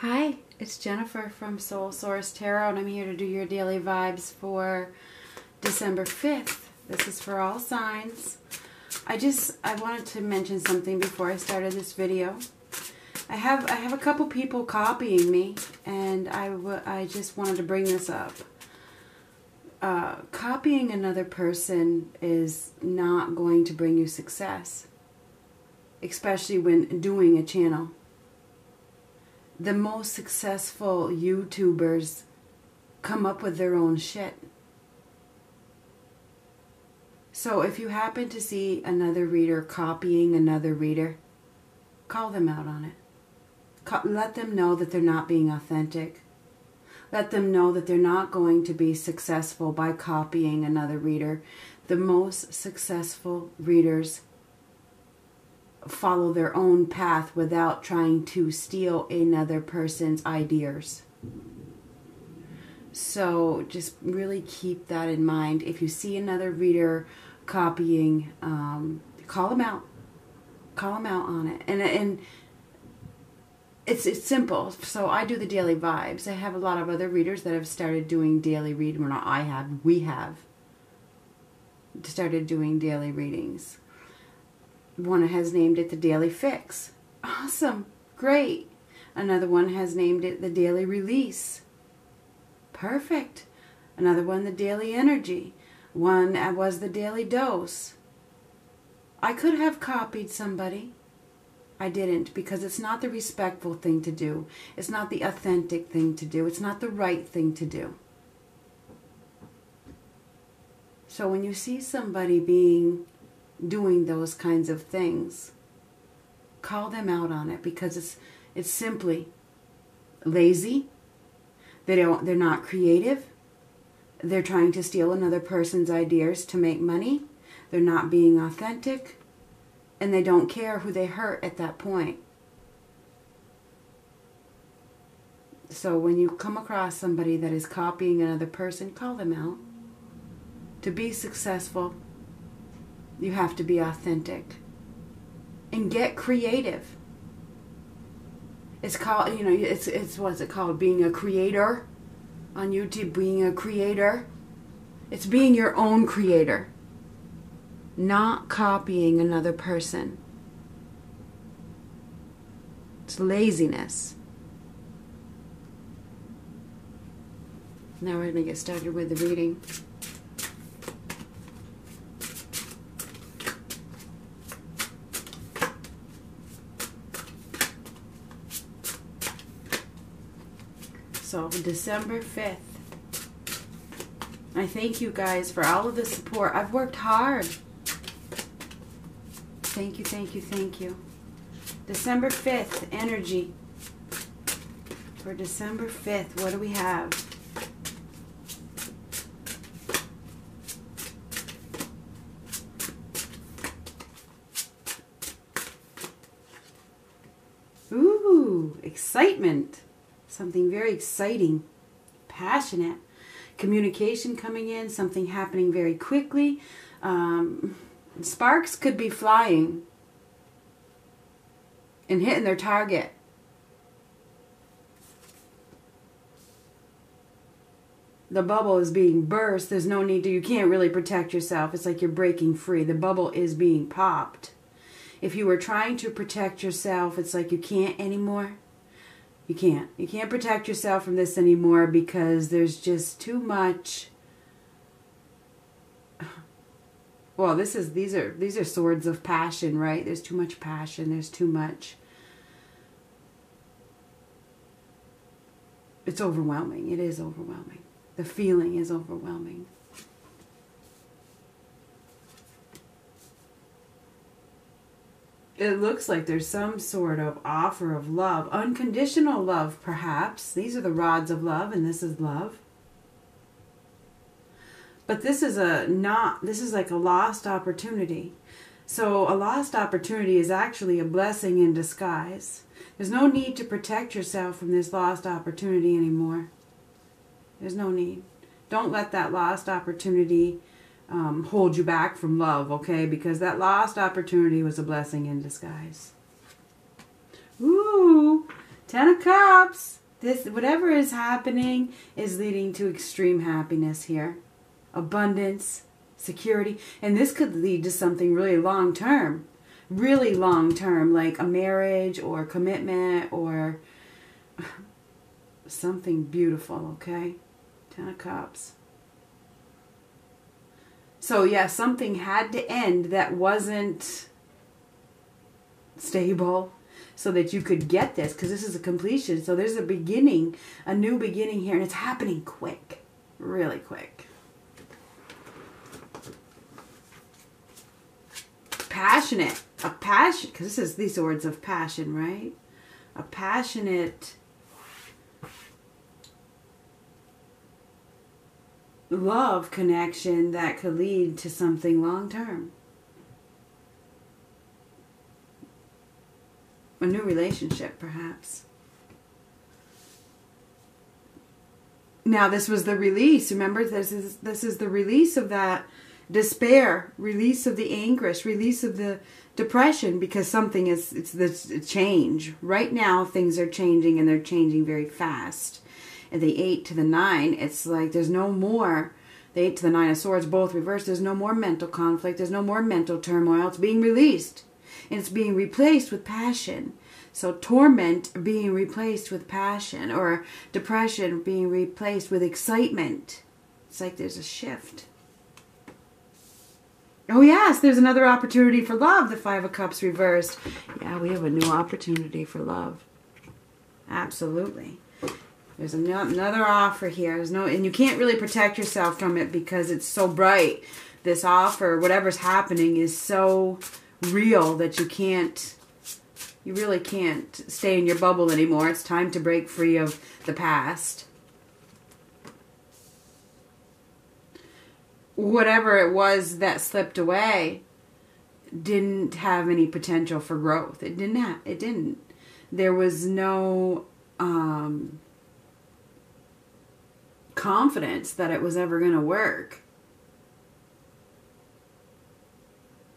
Hi, it's Jennifer from Soul Source Tarot, and I'm here to do your daily vibes for December 5th. This is for all signs. I just I wanted to mention something before I started this video. I have I have a couple people copying me, and I, I just wanted to bring this up. Uh, copying another person is not going to bring you success, especially when doing a channel the most successful YouTubers come up with their own shit. So if you happen to see another reader copying another reader, call them out on it. Let them know that they're not being authentic. Let them know that they're not going to be successful by copying another reader. The most successful readers follow their own path without trying to steal another person's ideas. So just really keep that in mind. If you see another reader copying, um, call them out. Call them out on it. And and it's it's simple. So I do the daily vibes. I have a lot of other readers that have started doing daily read. Well, not I have. We have started doing daily readings. One has named it the Daily Fix. Awesome. Great. Another one has named it the Daily Release. Perfect. Another one, the Daily Energy. One was the Daily Dose. I could have copied somebody. I didn't because it's not the respectful thing to do. It's not the authentic thing to do. It's not the right thing to do. So when you see somebody being doing those kinds of things. Call them out on it because it's it's simply lazy. They don't they're not creative. They're trying to steal another person's ideas to make money. They're not being authentic and they don't care who they hurt at that point. So when you come across somebody that is copying another person, call them out. To be successful, you have to be authentic and get creative. It's called, you know, it's it's what's it called? Being a creator on YouTube, being a creator. It's being your own creator. Not copying another person. It's laziness. Now we're going to get started with the reading. So December 5th. I thank you guys for all of the support. I've worked hard. Thank you, thank you, thank you. December 5th, energy. For December 5th, what do we have? Ooh, excitement something very exciting, passionate, communication coming in, something happening very quickly. Um, sparks could be flying and hitting their target. The bubble is being burst. There's no need to, you can't really protect yourself. It's like you're breaking free. The bubble is being popped. If you were trying to protect yourself, it's like you can't anymore. You can't. You can't protect yourself from this anymore because there's just too much. Well, this is these are these are swords of passion, right? There's too much passion. There's too much. It's overwhelming. It is overwhelming. The feeling is overwhelming. It looks like there's some sort of offer of love, unconditional love, perhaps. These are the rods of love, and this is love. But this is a not, this is like a lost opportunity. So a lost opportunity is actually a blessing in disguise. There's no need to protect yourself from this lost opportunity anymore. There's no need. Don't let that lost opportunity um, hold you back from love, okay? Because that lost opportunity was a blessing in disguise. Ooh, Ten of Cups. This whatever is happening is leading to extreme happiness here. Abundance, security, and this could lead to something really long term. Really long term like a marriage or commitment or something beautiful, okay? Ten of Cups. So, yeah, something had to end that wasn't stable so that you could get this because this is a completion. So, there's a beginning, a new beginning here, and it's happening quick, really quick. Passionate, a passion, because this is these swords of passion, right? A passionate love connection that could lead to something long term. A new relationship, perhaps. Now, this was the release. Remember, this is this is the release of that despair, release of the anguish, release of the depression, because something is it's this change. Right now, things are changing, and they're changing very fast the eight to the nine, it's like there's no more. The eight to the nine of swords, both reversed. There's no more mental conflict. There's no more mental turmoil. It's being released. And it's being replaced with passion. So torment being replaced with passion, or depression being replaced with excitement. It's like there's a shift. Oh, yes, there's another opportunity for love. The Five of Cups reversed. Yeah, we have a new opportunity for love. Absolutely. There's another offer here. There's no, and you can't really protect yourself from it because it's so bright. This offer, whatever's happening, is so real that you can't, you really can't stay in your bubble anymore. It's time to break free of the past. Whatever it was that slipped away didn't have any potential for growth. It didn't have, it didn't. There was no, um, confidence that it was ever going to work.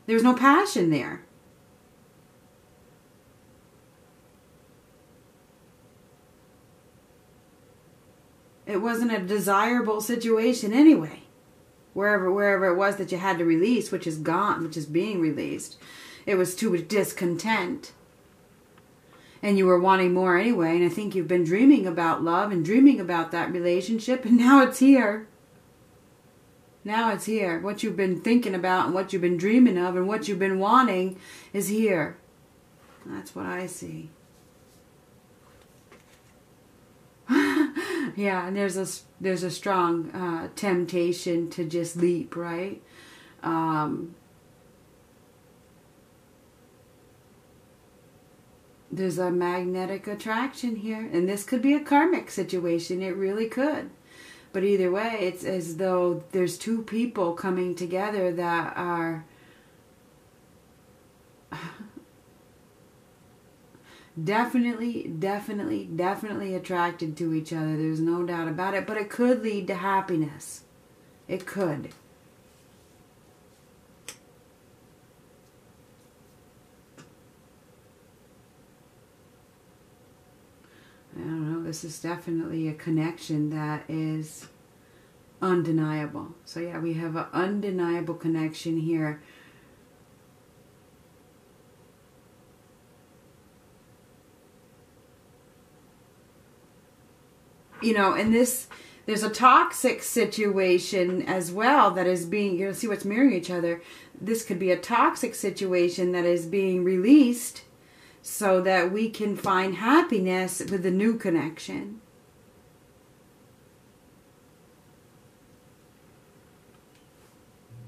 There was no passion there. It wasn't a desirable situation anyway. Wherever wherever it was that you had to release, which is gone, which is being released. It was too discontent and you were wanting more anyway. And I think you've been dreaming about love and dreaming about that relationship, and now it's here. Now it's here. What you've been thinking about and what you've been dreaming of and what you've been wanting is here. That's what I see. yeah, and there's a there's a strong uh, temptation to just leap, right? Um, there's a magnetic attraction here and this could be a karmic situation. It really could. But either way it's as though there's two people coming together that are definitely definitely definitely attracted to each other. There's no doubt about it. But it could lead to happiness. It could I don't know, this is definitely a connection that is undeniable. So, yeah, we have an undeniable connection here. You know, and this, there's a toxic situation as well that is being, you'll see what's mirroring each other. This could be a toxic situation that is being released so that we can find happiness with the new connection.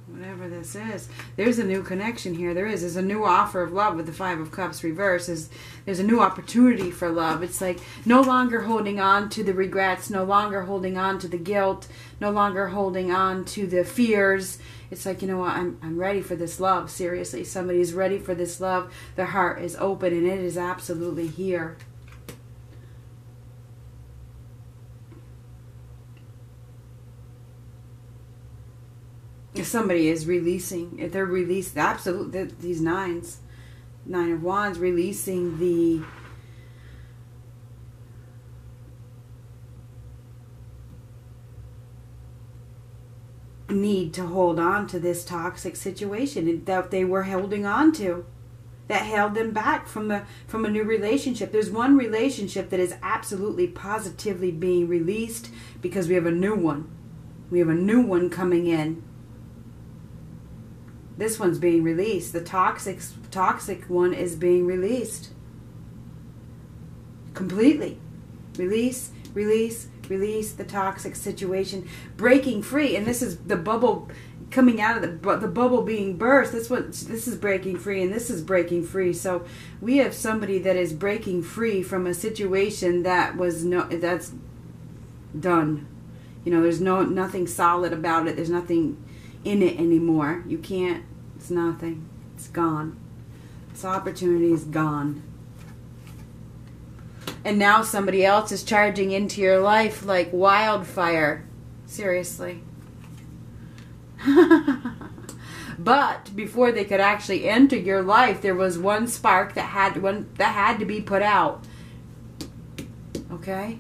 Whatever this is, there's a new connection here. There is. There's a new offer of love with the Five of Cups reverse. There's, there's a new opportunity for love. It's like no longer holding on to the regrets, no longer holding on to the guilt, no longer holding on to the fears it's like you know what I'm I'm ready for this love seriously somebody's ready for this love their heart is open and it is absolutely here somebody is releasing, if they're released, absolutely, absolute these nines, nine of wands, releasing the need to hold on to this toxic situation that they were holding on to that held them back from the from a new relationship. There's one relationship that is absolutely positively being released because we have a new one. We have a new one coming in. This one's being released. The toxic toxic one is being released. Completely. Release, release, release the toxic situation, breaking free. And this is the bubble coming out of the the bubble being burst. This what this is breaking free, and this is breaking free. So we have somebody that is breaking free from a situation that was no that's done. You know, there's no nothing solid about it. There's nothing in it anymore. You can't. It's nothing. It's gone. This opportunity is gone and now somebody else is charging into your life like wildfire. Seriously. but before they could actually enter your life, there was one spark that had one that had to be put out. Okay?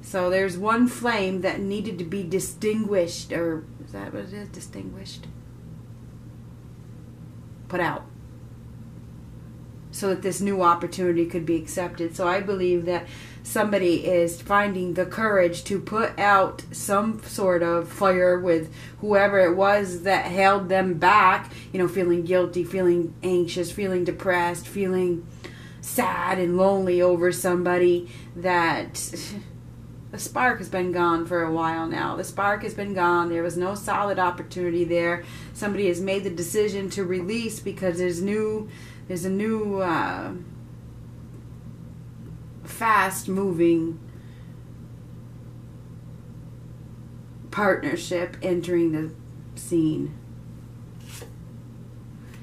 So there's one flame that needed to be distinguished or is that what it is? Distinguished. Put out so that this new opportunity could be accepted. So I believe that somebody is finding the courage to put out some sort of fire with whoever it was that held them back, you know, feeling guilty, feeling anxious, feeling depressed, feeling sad and lonely over somebody that the spark has been gone for a while now. The spark has been gone. There was no solid opportunity there. Somebody has made the decision to release because there's new there's a new uh, fast moving partnership entering the scene.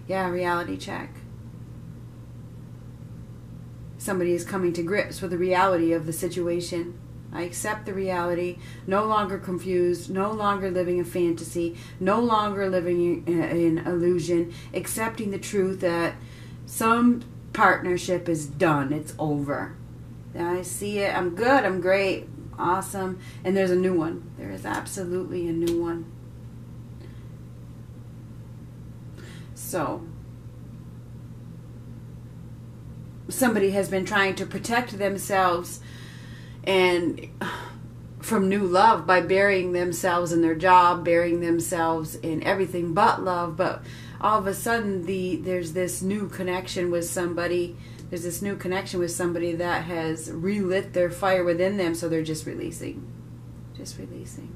Yeah, reality check. Somebody is coming to grips with the reality of the situation. I accept the reality, no longer confused, no longer living a fantasy, no longer living in, illusion, accepting the truth that some partnership is done, it's over. I see it, I'm good, I'm great, awesome, and there's a new one. There is absolutely a new one. So, somebody has been trying to protect themselves and from new love by burying themselves in their job, burying themselves in everything but love, but all of a sudden the there's this new connection with somebody there's this new connection with somebody that has relit their fire within them so they're just releasing just releasing.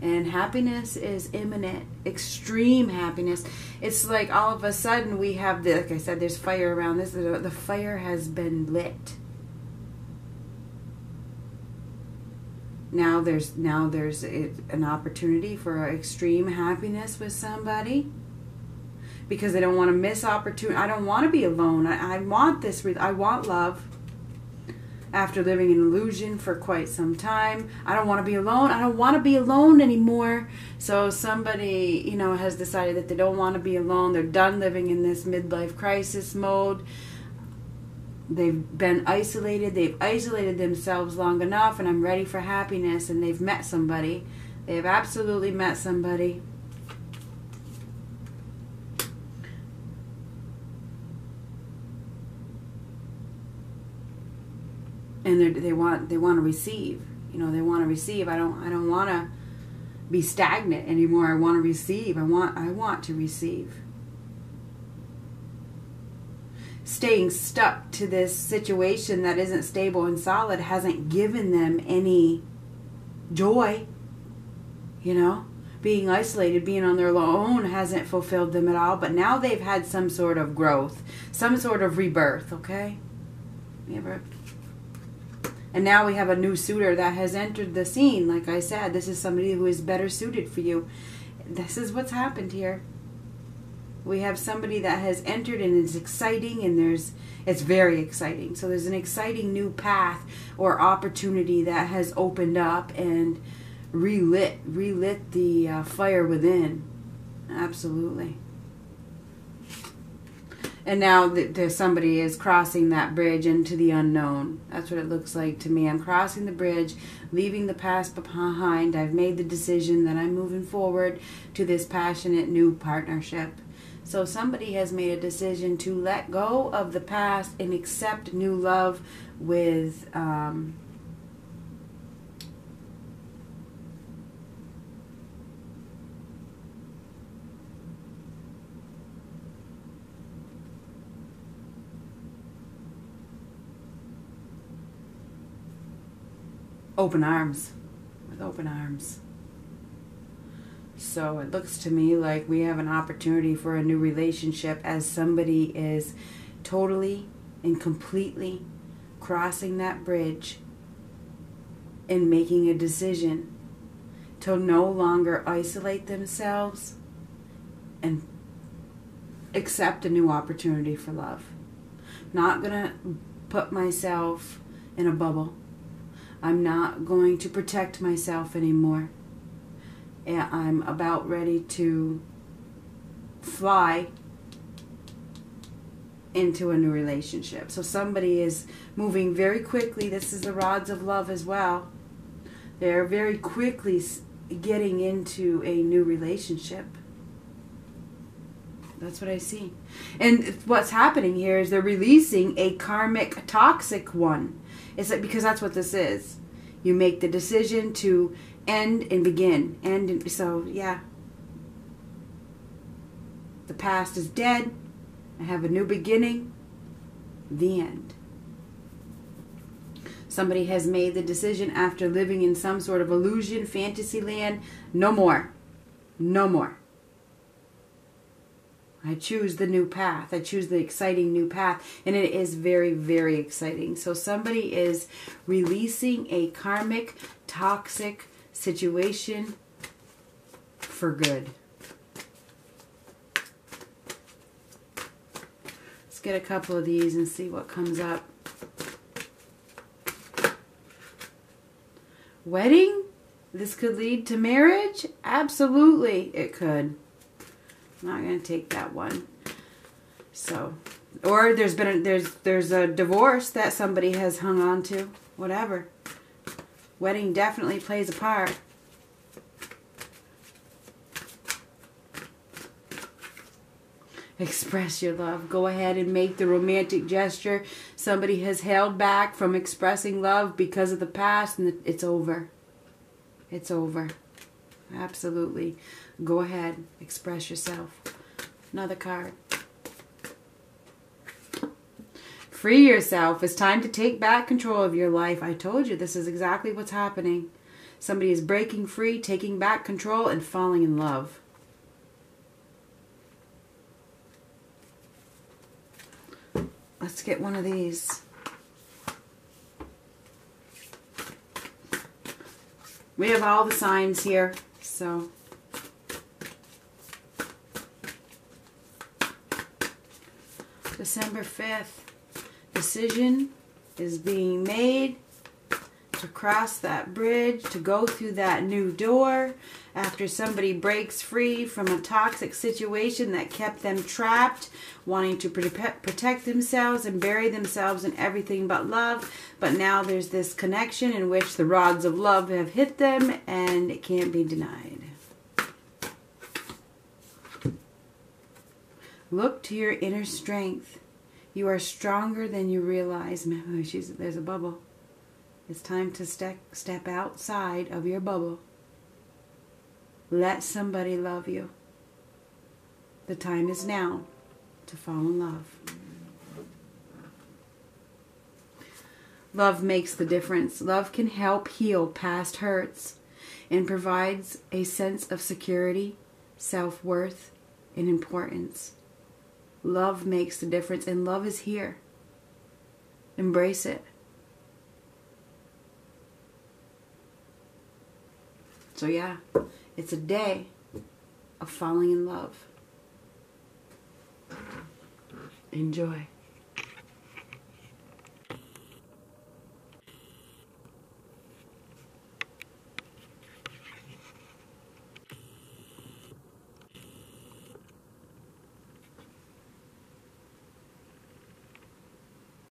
And happiness is imminent extreme happiness. It's like all of a sudden we have the like i said there's fire around this the fire has been lit now there's now there's an opportunity for extreme happiness with somebody because I don't want to miss opportunity. I don't want to be alone. I, I want this. I want love. After living in illusion for quite some time, I don't want to be alone. I don't want to be alone anymore. So somebody, you know, has decided that they don't want to be alone. They're done living in this midlife crisis mode they've been isolated they've isolated themselves long enough and i'm ready for happiness and they've met somebody. They've absolutely met somebody. And they want they want to receive. You know they want to receive. I don't i don't want to be stagnant anymore. I want to receive. I want i want to receive staying stuck to this situation that isn't stable and solid hasn't given them any joy. You know, being isolated, being on their own hasn't fulfilled them at all, but now they've had some sort of growth, some sort of rebirth, okay? And now we have a new suitor that has entered the scene. Like I said, this is somebody who is better suited for you. This is what's happened here we have somebody that has entered and it's exciting and there's it's very exciting so there's an exciting new path or opportunity that has opened up and relit relit the uh, fire within absolutely And now that there's somebody is crossing that bridge into the unknown. That's what it looks like to me. I'm crossing the bridge, leaving the past behind. I've made the decision that I'm moving forward to this passionate new partnership. So somebody has made a decision to let go of the past and accept new love with um, open arms. With open arms. So it looks to me like we have an opportunity for a new relationship as somebody is totally and completely crossing that bridge and making a decision to no longer isolate themselves and accept a new opportunity for love. Not gonna put myself in a bubble I'm not going to protect myself anymore. And I'm about ready to fly into a new relationship. So somebody is moving very quickly. This is the rods of love as well. They're very quickly getting into a new relationship. That's what I see. And what's happening here is they're releasing a karmic toxic one. It's like because that's what this is. You make the decision to end and begin. End and so yeah. The past is dead. I have a new beginning. The end. Somebody has made the decision after living in some sort of illusion, fantasy land. No more. No more. I choose the new path. I choose the exciting new path. And it is very, very exciting. So somebody is releasing a karmic, toxic situation for good. Let's get a couple of these and see what comes up. Wedding? This could lead to marriage? Absolutely, it could. I'm not going to take that one. So, or there's been a, there's there's a divorce that somebody has hung on to. Whatever. Wedding definitely plays a part. Express your love. Go ahead and make the romantic gesture. Somebody has held back from expressing love because of the past, and it's over. It's over. Absolutely. Go ahead, express yourself. Another card. Free yourself. It's time to take back control of your life. I told you this is exactly what's happening. Somebody is breaking free, taking back control, and falling in love. Let's get one of these. We have all the signs here, so December 5th. Decision is being made to cross that bridge, to go through that new door after somebody breaks free from a toxic situation that kept them trapped, wanting to protect themselves and bury themselves in everything but love. But now there's this connection in which the rods of love have hit them and it can't be denied. Look to your inner strength. You are stronger than you realize. Oh, there's a bubble. It's time to step, step outside of your bubble. Let somebody love you. The time is now to fall in love. Love makes the difference. Love can help heal past hurts and provides a sense of security, self worth, and importance. Love makes the difference, and love is here. Embrace it. So, yeah, it's a day of falling in love. Enjoy.